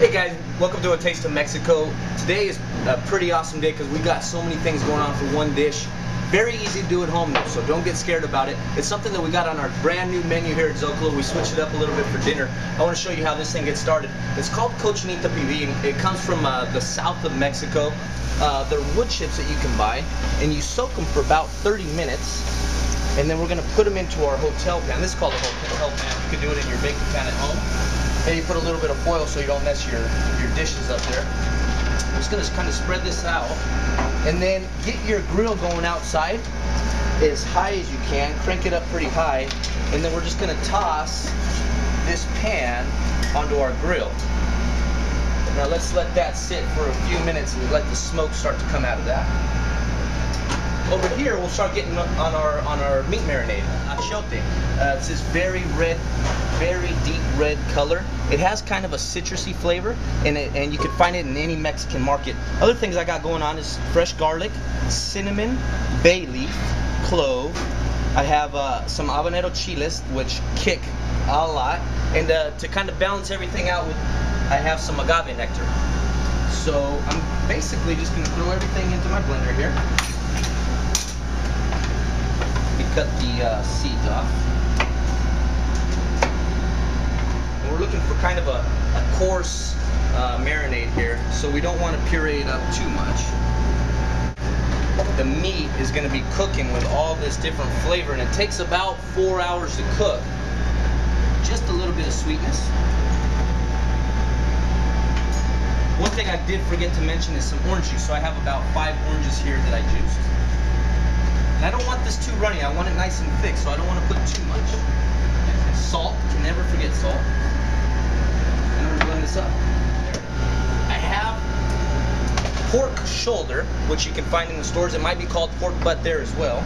Hey guys, welcome to A Taste of Mexico. Today is a pretty awesome day because we got so many things going on for one dish. Very easy to do at home though, so don't get scared about it. It's something that we got on our brand new menu here at Zocalo. We switched it up a little bit for dinner. I want to show you how this thing gets started. It's called cochinita pibil. It comes from uh, the south of Mexico. Uh, they're wood chips that you can buy, and you soak them for about 30 minutes and then we're going to put them into our hotel pan. This is called a hotel pan. You can do it in your baking pan at home. And you put a little bit of foil so you don't mess your, your dishes up there. I'm just going to kind of spread this out. And then get your grill going outside as high as you can. Crank it up pretty high. And then we're just going to toss this pan onto our grill. Now let's let that sit for a few minutes and let the smoke start to come out of that. Over here, we'll start getting on our on our meat marinade, achiote. Uh, it's this very red, very deep red color. It has kind of a citrusy flavor, and it, and you can find it in any Mexican market. Other things I got going on is fresh garlic, cinnamon, bay leaf, clove. I have uh, some habanero chiles, which kick a lot, and uh, to kind of balance everything out with, I have some agave nectar. So I'm basically just gonna throw everything into my blender here cut the uh, seeds off. And we're looking for kind of a, a coarse uh, marinade here, so we don't want to puree it up too much. The meat is going to be cooking with all this different flavor, and it takes about four hours to cook. Just a little bit of sweetness. One thing I did forget to mention is some orange juice. So I have about five oranges here that I juiced. And I don't want this too runny. I want it nice and thick, so I don't want to put too much. Salt, never forget salt. And I'm gonna blend this up. I have pork shoulder, which you can find in the stores. It might be called pork butt there as well.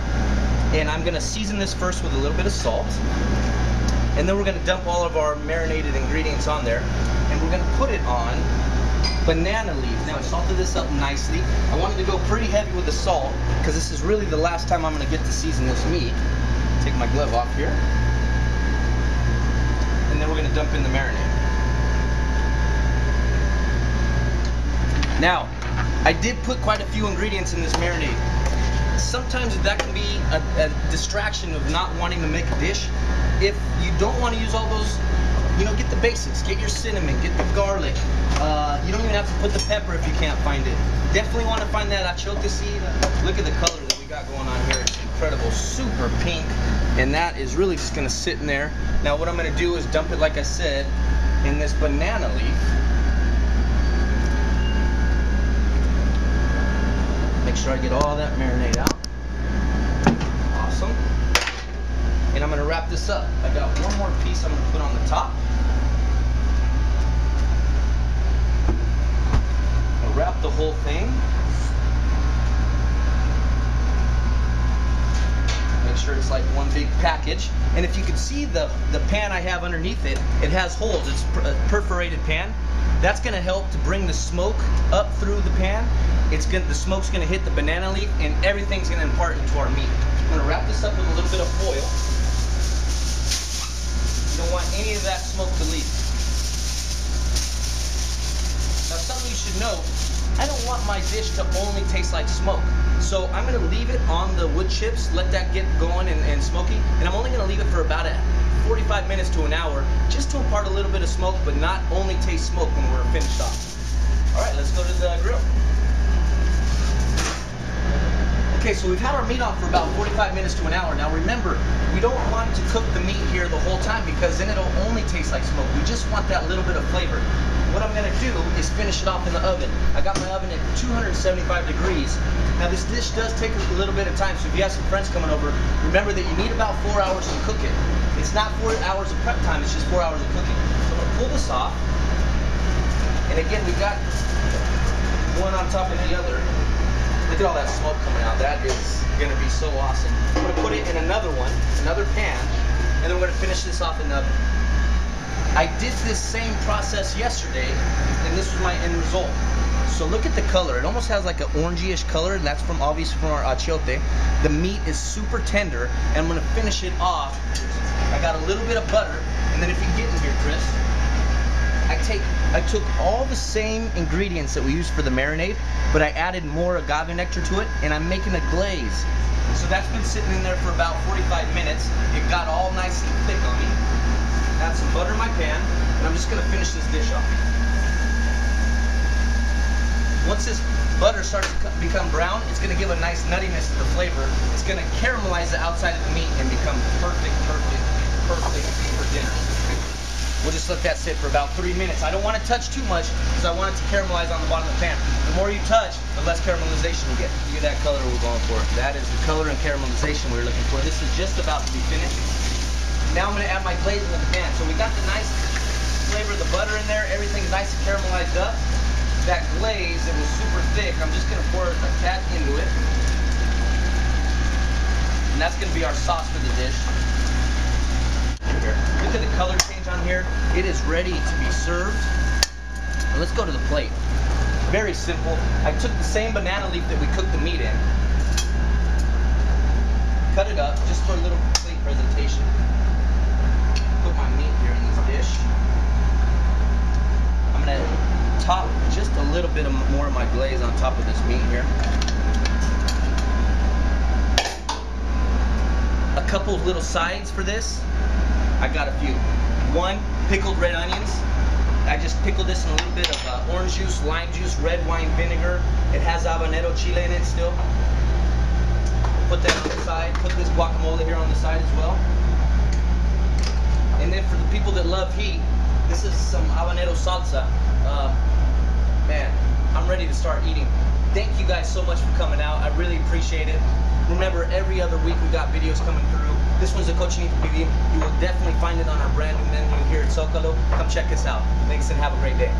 And I'm gonna season this first with a little bit of salt. And then we're gonna dump all of our marinated ingredients on there. And we're gonna put it on banana leaves. Now I salted this up nicely. I wanted to go pretty heavy with the salt because this is really the last time I'm going to get to season this meat. Take my glove off here. And then we're going to dump in the marinade. Now, I did put quite a few ingredients in this marinade. Sometimes that can be a, a distraction of not wanting to make a dish. If you don't want to use all those you know, get the basics. Get your cinnamon, get the garlic. Uh, you don't even have to put the pepper if you can't find it. Definitely want to find that achiote seed. Look at the color that we got going on here. It's incredible, super pink. And that is really just going to sit in there. Now what I'm going to do is dump it, like I said, in this banana leaf. Make sure I get all that marinade out. Awesome. And I'm going to wrap this up. I got one more piece I'm going to put on the top. wrap the whole thing. Make sure it's like one big package. And if you can see the, the pan I have underneath it, it has holes. It's a perforated pan. That's going to help to bring the smoke up through the pan. It's gonna, the smoke's going to hit the banana leaf and everything's going to impart into our meat. I'm going to wrap this up with a little bit of foil. You don't want any of that smoke to leave. Now something you should know, I don't my dish to only taste like smoke. So I'm gonna leave it on the wood chips, let that get going and, and smoky, and I'm only gonna leave it for about a 45 minutes to an hour, just to impart a little bit of smoke, but not only taste smoke when we're finished off. All right, let's go to the grill. Okay, so we've had our meat on for about 45 minutes to an hour. Now remember, we don't want to cook the meat here the whole time because then it'll only taste like smoke. We just want that little bit of flavor. What I'm gonna do is finish it off in the oven. I got my oven at 275 degrees. Now this dish does take a little bit of time, so if you have some friends coming over, remember that you need about four hours to cook it. It's not four hours of prep time, it's just four hours of cooking. So I'm gonna pull this off. And again, we've got one on top of the other. Look at all that smoke coming out. That is gonna be so awesome. I'm gonna put it in another one, another pan, and then we're gonna finish this off in the oven. I did this same process yesterday, and this was my end result. So look at the color. It almost has like an orangey-ish color, and that's from obviously from our achiote. The meat is super tender, and I'm gonna finish it off. I got a little bit of butter, and then if you get in here, Chris, I take I took all the same ingredients that we used for the marinade, but I added more agave nectar to it, and I'm making a glaze. So that's been sitting in there for about 45 minutes. It got all nice and thick on me. Add some butter in my pan, and I'm just gonna finish this dish off. Once this butter starts to become brown, it's going to give a nice nuttiness to the flavor. It's going to caramelize the outside of the meat and become perfect, perfect, perfect for dinner. We'll just let that sit for about three minutes. I don't want to touch too much because I want it to caramelize on the bottom of the pan. The more you touch, the less caramelization you get. Look at that color we're going for. That is the color and caramelization we are looking for. This is just about to be finished. Now I'm going to add my glaze into the pan. So we got the nice flavor of the butter in there. Everything's nice and caramelized up that glaze that was super thick, I'm just going to pour a tad into it. And that's going to be our sauce for the dish. Here. Look at the color change on here. It is ready to be served. Well, let's go to the plate. Very simple. I took the same banana leaf that we cooked the meat in. Cut it up just for a little plate presentation. Put my meat here in this dish. I'm to top just a little bit of more of my glaze on top of this meat here. A couple of little sides for this. I got a few. One, pickled red onions. I just pickled this in a little bit of uh, orange juice, lime juice, red wine vinegar. It has habanero chile in it still. Put that on the side. Put this guacamole here on the side as well. And then for the people that love heat, this is some habanero salsa. Uh, man, I'm ready to start eating. Thank you guys so much for coming out. I really appreciate it. Remember, every other week we got videos coming through. This one's a Cochinita Pibil. You will definitely find it on our brand new menu here at Zocalo. Come check us out. Thanks and have a great day.